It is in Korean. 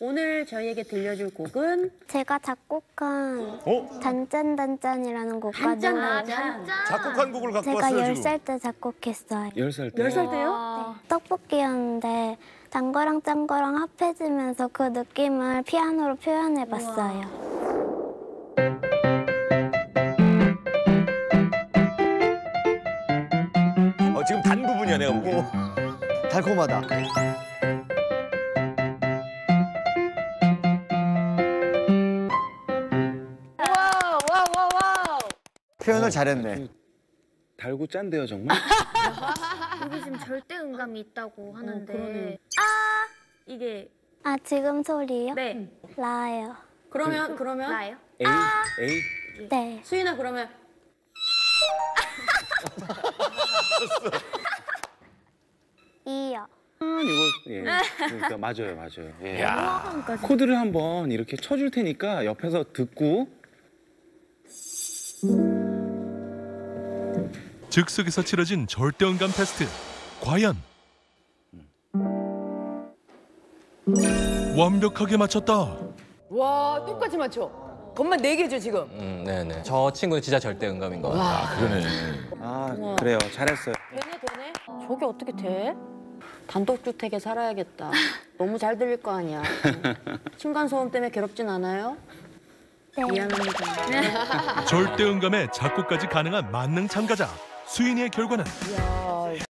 오늘 저희에게 들려줄 곡은 제가 작곡한 어? 단짠단짠이라는 곡거든요. 작곡한 곡을 갖고 제가 왔어요, 열 지금. 살때 작곡했어요. 열살 때. 열살 때요? 네, 떡볶이였는데 단 거랑 짠 거랑 합해지면서 그 느낌을 피아노로 표현해봤어요. 어, 지금 단 부분이야, 내가 보기엔. 달콤하다. 표현을 잘했네. 달고 짠데요 정말? 여기 지금 절대 음감이 있다고 하는데 그러네. 아 이게 아 지금 소리요? 네 라요. 그러면 그러면 나요? A A 네. 수인아 그러면 이요. 아, 이거 예. 그러니까 맞아요, 맞아요. 예. 야. 코드를 한번 이렇게 쳐줄 테니까 옆에서 듣고 즉석에서 치러진 절대음감 테스트. 과연 완벽하게 맞췄다. 와 똑같이 맞춰. 것만 네 개죠 지금. 음, 네네. 저 친구는 진짜 절대 음감인 것 같아요. 그러네. 아 그래요, 잘했어요. 되네 되네. 저게 어떻게 돼? 단독주택에 살아야겠다. 너무 잘 들릴 거 아니야. 층간소음 때문에 괴롭진 않아요? 네. 미안합니다. 절대 음감에 작곡까지 가능한 만능 참가자 수인이의 결과는 이야.